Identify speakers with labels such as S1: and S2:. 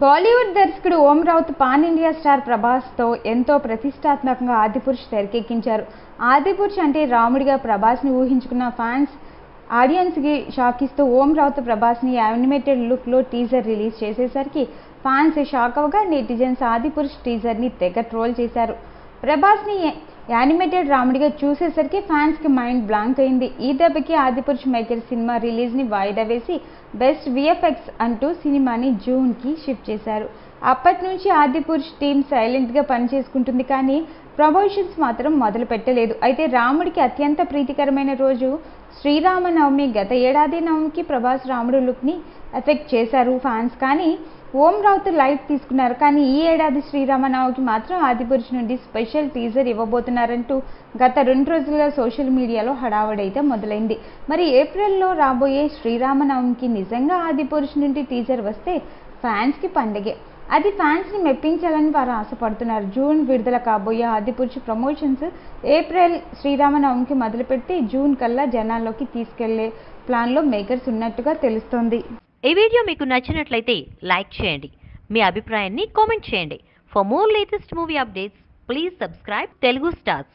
S1: బాలీవుడ్ దర్శకుడు Om Raut pan India star ప్రభాస్తో ఎంతో ప్రతిష్టాత్మకంగా ఆదిపురుష్ తెరకెక్కించారు. ఆదిపురుష్ అంటే రాముడిగా ప్రభాస్ని ఊహించుకున్న ఫ్యాన్స్ ఆడియన్స్కి షాక్ ఇస్తూ ఓం రావుత్ ప్రభాస్ని యానిమేటెడ్ లుక్లో టీజర్ రిలీజ్ చేసేసరికి ఫ్యాన్స్ షాక్ అవగా నెటిజన్స్ ఆదిపురుష్ టీజర్ని తెగ ట్రోల్ చేశారు. ప్రభాస్ని యానిమేటెడ్ రాముడిగా చూసేసరికి ఫ్యాన్స్కి మైండ్ బ్లాంక్ అయింది. ఈ దెబ్బకి ఆదిపురుష్ మేకర్ సినిమా రిలీజ్ని వాయిదా వేసి బెస్ట్ విఎఫ్ఎక్స్ అంటూ సినిమాని జూన్కి షిఫ్ట్ చేశారు. అప్పటి నుంచి ఆదిపురుష్ టీం సైలెంట్గా పనిచేసుకుంటుంది కానీ ప్రమోషన్స్ మాత్రం మొదలు పెట్టలేదు. అయితే రాముడికి అత్యంత ప్రీతికరమైన రోజు శ్రీరామనవమి. గత ఏడాది నవమికి ప్రభాస్ రాముడు లుక్ని ఎఫెక్ట్ చేశారు ఫ్యాన్స్ కానీ ఓం రావుత్ లైట్ తీసుకున్నారు. కానీ ఈ ఏడాది శ్రీరామనవమికి మాత్రం ఆదిపురుషు నుండి స్పెషల్ టీజర్ ఇవ్వబోతున్నారంటూ గత రెండు రోజుల్లో సోషల్ మీడియాలో హడావడైతే మొదలైంది. మరి ఏప్రిల్లో రాబోయే శ్రీరామనవమికి నిజంగా ఆదిపురుషు నుండి టీజర్ వస్తే ఫ్యాన్స్కి పండగే. అది ఫ్యాన్స్ని మెప్పించాలని వారు ఆశపడుతున్నారు. జూన్ విడుదల కాబోయే ఆదిపురుషు ప్రమోషన్స్ ఏప్రిల్ శ్రీరామనవమికి మొదలుపెట్టి జూన్ కల్లా జనాల్లోకి తీసుకెళ్ళే ప్లాన్లో మేకర్స్ ఉన్నట్టుగా తెలుస్తోంది.
S2: ఈ వీడియో మీకు నచ్చినట్లయితే లైక్ చేయండి. మీ అభిప్రాయాన్ని కామెంట్ చేయండి. For more latest movie updates please subscribe Telugu stars